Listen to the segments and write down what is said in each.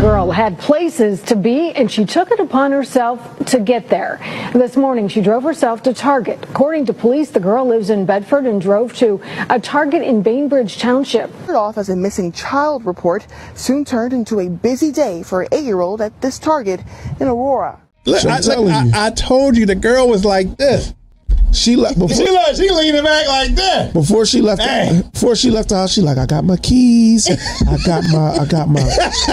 girl had places to be and she took it upon herself to get there. This morning she drove herself to Target. According to police, the girl lives in Bedford and drove to a Target in Bainbridge Township. Off as a missing child report soon turned into a busy day for an eight-year-old at this Target in Aurora. Look, I, look, I, I told you the girl was like this. She left before. She, look, she leaning back like that. Before she left, Hey. before she left the house, she like, I got my keys, I got my, I got my,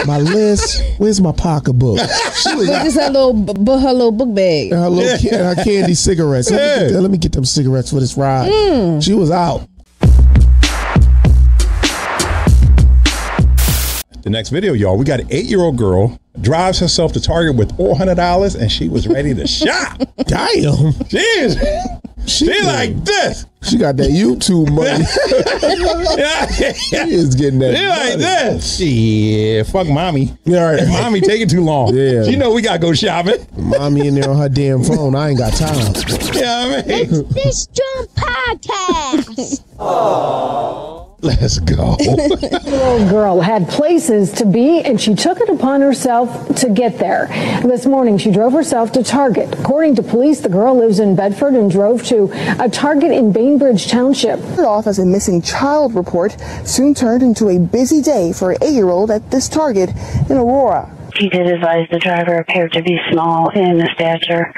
my list. Where's my pocketbook? She was Look, this her little, bu- bu- her little book bag. her little ca- her candy cigarettes. Let, me get, them- let me get them cigarettes for this ride. Mm. She was out. The next video, y'all, we got an eight-year-old girl drives herself to Target with four hundred dollars, and she was ready to shop. Damn, She is, she like this. she got that YouTube money. Yeah, she is getting that. She like money. this. Yeah, fuck mommy. Yeah, right. Mommy taking too long. Yeah. She know we gotta go shopping. Mommy in there on her damn phone. I ain't got time. Yeah, I mean, Dis'JAWN Podcast. Let's go. the little girl had places to be and she took it upon herself to get there. This morning she drove herself to Target. According to police, the girl lives in Bedford and drove to a Target in Bainbridge Township. Off as a missing child report soon turned into a busy day for an eight-year-old at this Target in Aurora. He did advise the driver appeared to be small in stature,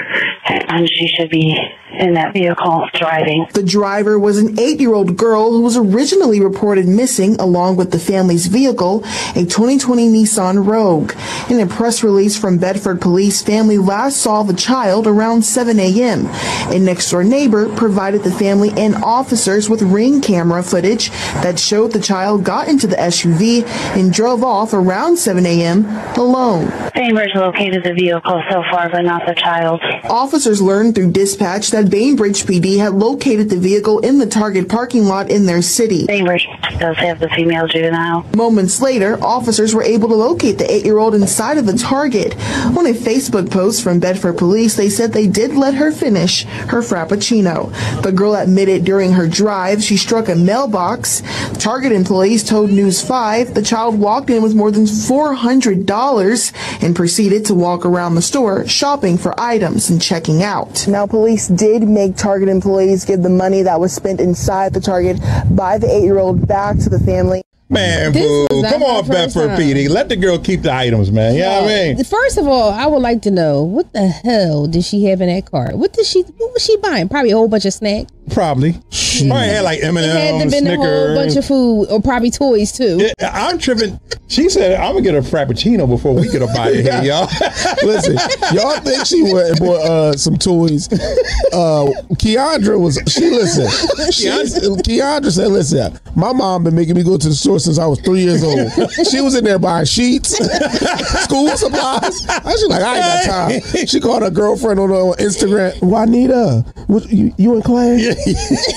and she should be in that vehicle driving. The driver was an eight-year-old girl who was originally reported missing along with the family's vehicle, a 2020 Nissan Rogue. In a press release from Bedford Police, family last saw the child around 7 a.m. A next-door neighbor provided the family and officers with ring camera footage that showed the child got into the SUV and drove off around 7 a.m. alone. Bainbridge located the vehicle so far, but not the child. Officers learned through dispatch that Bainbridge PD had located the vehicle in the Target parking lot in their city. Bainbridge does have the female juvenile. Moments later, officers were able to locate the eight-year-old inside of the Target. On a Facebook post from Bedford Police, they said they did let her finish her Frappuccino. The girl admitted during her drive she struck a mailbox. Target employees told News 5 the child walked in with more than $400 and proceeded to walk around the store shopping for items and checking out. Now, police did make Target employees give the money that was spent inside the Target by the eight-year-old back to the family. Man, This boo. Come on, Bedford time. PD. Let the girl keep the items, man. You know what I mean? First of all, I would like to know what the hell did she have in that cart? What did she? What was she buying? Probably a whole bunch of snacks. Probably. Probably had like It had to M&M's, have been a whole bunch of food, or probably toys too. Yeah, I'm tripping. She said, I'm going to get a Frappuccino before we get a out of here, y'all. Listen, y'all think she went and bought uh, some toys? Uh, Keandra was. She listen. She, Keandra said, "Listen, my mom been making me go to the store since I was three years old. She was in there buying sheets, school supplies. I was like, I ain't got time. She called her girlfriend on, on Instagram. Juanita, what, you, you in class?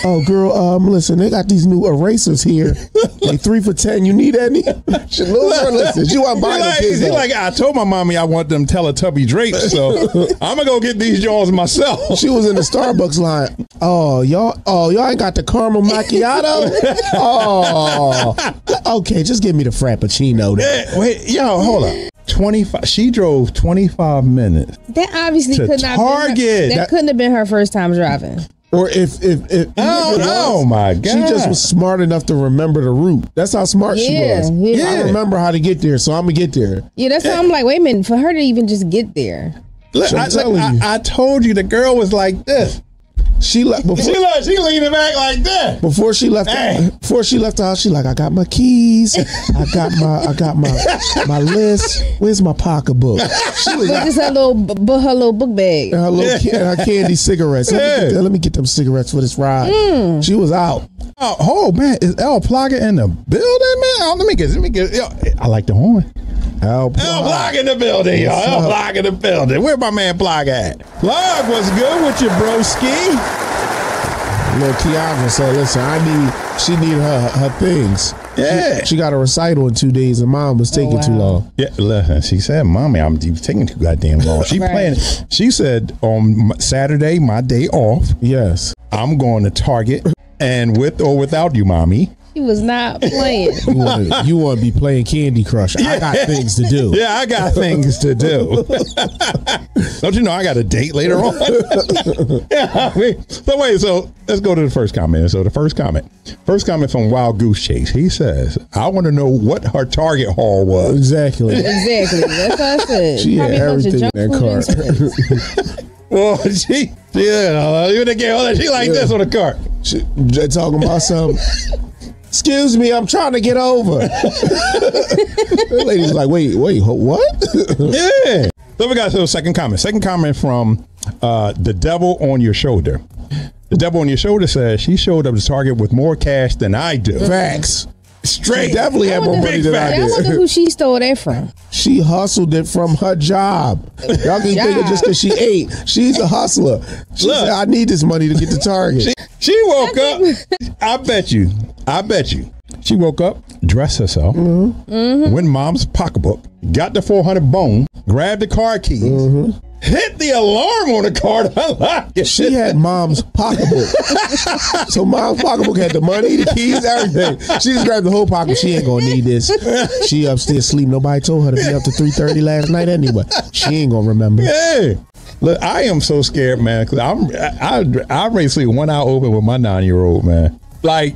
oh, girl, um, listen, they got these new erasers here, like three for ten. You need any? She, little girl, listen, she wasn't He buying no like, kids. he like, I told my mommy I want them Teletubby drapes, so I'm gonna go get these Jones myself. She was in the Starbucks line. Oh, y'all. Oh, y'all ain't got the caramel macchiato. Oh, okay. Just give me the frappuccino. Then. Wait, yo, hold up. 25. She drove 25 minutes. That obviously To could not. Target. Been her, that, That- couldn't have been her first time driving. Or if if if Oh, it oh my God. she just was smart enough to remember the route. That's how smart she was. yeah. I remember how to get there, so I'm gonna get there. Yeah, that's how I'm like, wait a minute, for her to even just get there. Look, I, look, I. I told you the girl was like this. She left before. She look, she leaning back like that. Before she left, Hey. before she left the house, she like, I got my keys, I got my, I got my, my list. Where's my pocketbook? She was Look, this her little, bu- bu- her little book bag. and her little ca- and her candy cigarettes. Let, me get, them- let me get them cigarettes for this ride. Mm. She was out. Oh, oh man, is El Plaga in the building, man? Oh, let me get, let me get. Yo, I like the horn. Al El Plaga in the building, y'all. El Plaga in the building. Where my man Plaga at? Plaga, what's good with you, broski? Little Keandra said, "Listen, I need. She need her her things. Yeah. she, she got a recital in two days, and mom was taking oh, too wow. long. Yeah, listen, she said, "Mommy, I'm taking too goddamn long." She Right. playing. She said on Saturday, my day off, Yes, I'm going to Target, and with or without you, mommy, He was not playing. You want to you want to be playing Candy Crush? I got things to do. Yeah, I got things to do. Don't you know I got a date later on? yeah, I mean, so wait, so let's go to the first comment. So the first comment, first comment from Wild Goose Chase. He says, "I want to know what her Target haul was." Exactly. Exactly. That's what I said. She had Probably a bunch of everything in that food and cart. Well, she, yeah, even again, hold on, she like this on the cart. She, they talking about some. Excuse me, I'm trying to get over. the lady's like, wait, wait, what? Yeah. So we got a second comment. Second comment from uh, the devil on your shoulder. The devil on your shoulder says she showed up to Target with more cash than I do. Facts. Straight. She definitely had more money than I Yeah, I wonder who she stole that from. She hustled it from her job. Y'all can think it just because she ate. She's a hustler. She Look. said, I need this money to get to Target. She woke up. I bet you. I bet you. She woke up, dressed herself, Mm-hmm. went mom's pocketbook, got the 400 bone, grabbed the car keys, hit the alarm on the car to unlock it. She had mom's pocketbook. so mom's pocketbook had the money, the keys, everything. She just grabbed the whole pocket. She ain't gonna need this. She upstairs sleep. Nobody told her to be up to 3.30 last night anyway. She ain't gonna remember. Hey, look, I am so scared, man. Cause I'm, I, I, I sleep one eye open with my nine year old, man. Like,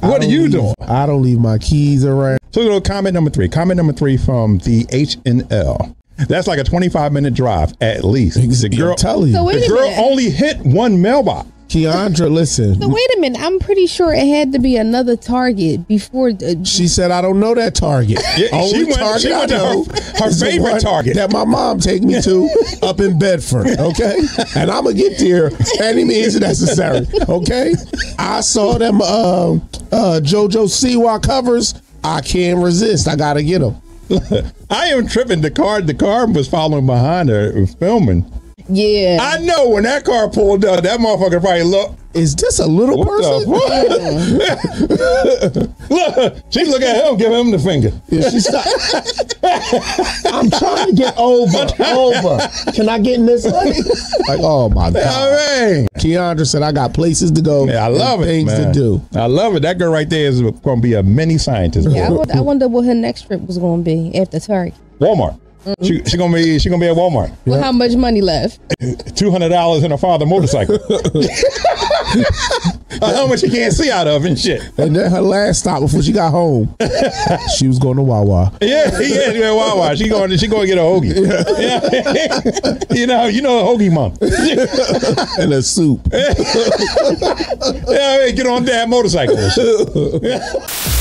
what are you leave- doing? I don't leave my keys around. So go to comment number three. Comment number three from the HNL. That's like a 25 minute drive at least. The girl, I'm telling you. So wait the a girl minute. only hit one mailbox. Keandra, listen. So wait a minute. I'm pretty sure it had to be another Target before. The, She said, "I don't know that Target. Yeah, Only she went- Target she went I to her- her is favorite Target. that my mom take me to up in Bedford. Okay, and I'm gonna get there any means necessary. Okay, I saw them uh, uh, JoJo Siwa covers. I can't resist. I gotta get them. I am tripping. The car, the car was following behind her, It was filming. Yeah. I know when that car pulled up, that motherfucker probably look. Is this a little What person? the fuck? look, she look at him, give him the finger. Yeah, she stopped. I'm trying to get over. Over. Can I get in this? like, oh my god. All right. Keandra said, "I got places to go. Yeah, I and love it. Things man. to do." I love it. That girl right there is going to be a mini scientist. yeah I, wonder, I wonder what her next trip was going to be after Target. Walmart. She she gonna be she gonna be at Walmart. Well, how much money left? Two hundred dollars in her father motorcycle. A helmet you can't see out of and shit. And then her last stop before she got home, she was going to Wawa. Yeah, yeah, she at Wawa. She going she going to get a hoagie. Yeah. you know, you know a hoagie mom. and a soup. yeah, hey, get on that motorcycle. and shit.